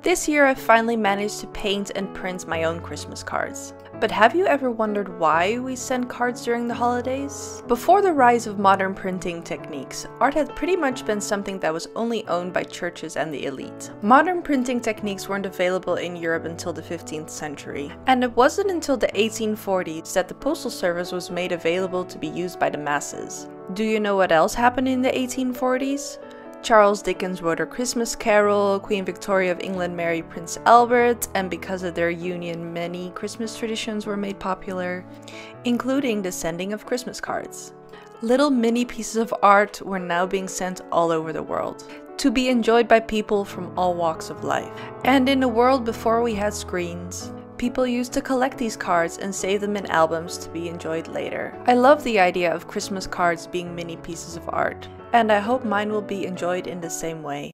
This year I finally managed to paint and print my own Christmas cards. But have you ever wondered why we send cards during the holidays? Before the rise of modern printing techniques, art had pretty much been something that was only owned by churches and the elite. Modern printing techniques weren't available in Europe until the 15th century, and it wasn't until the 1840s that the postal service was made available to be used by the masses. Do you know what else happened in the 1840s? Charles Dickens wrote A Christmas Carol, Queen Victoria of England married Prince Albert, and because of their union, many Christmas traditions were made popular, including the sending of Christmas cards. Little mini pieces of art were now being sent all over the world, to be enjoyed by people from all walks of life. And in a world before we had screens, People used to collect these cards and save them in albums to be enjoyed later. I love the idea of Christmas cards being mini pieces of art, and I hope mine will be enjoyed in the same way.